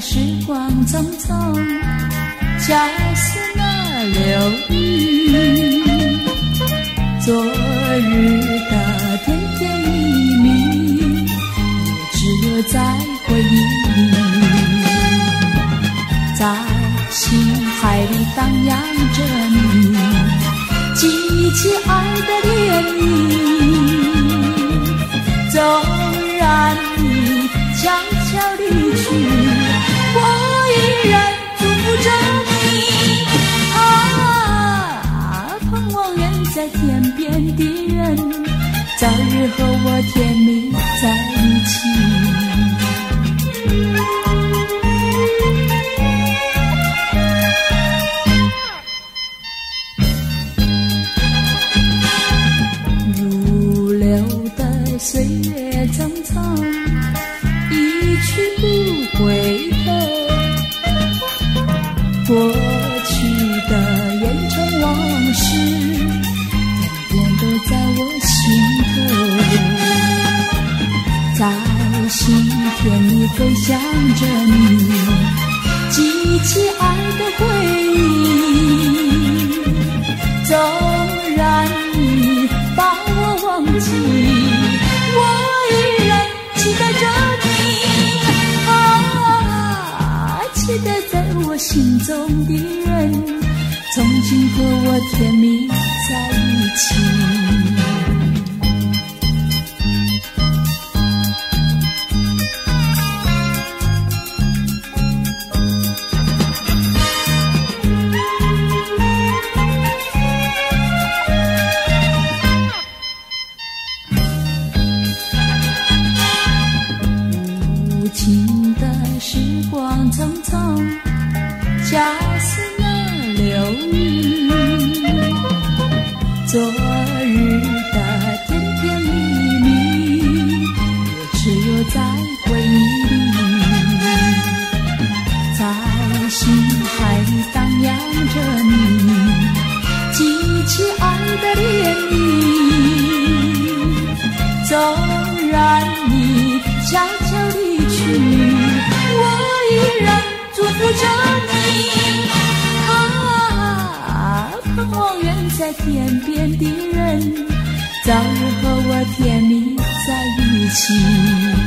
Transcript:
时光匆匆，恰似那流云。昨日的甜甜蜜蜜，只有在回忆里，在心海里荡漾着你，激起爱的涟漪。离去，我依然祝福着你。啊，盼望远在天边的人，早日和我甜蜜在。往事，永远都在我心头。在心田里飞翔着你，激起爱的回忆。纵然你把我忘记，我依然期待着你。啊，期待在我心中的人，曾经和我甜蜜在一起。日的甜甜蜜蜜，也只有在回忆里，在心海里荡漾着你，激起爱的涟漪。纵然你悄悄离去，我依然祝福着你。啊，盼望远在天边的人，早日和我甜蜜在一起。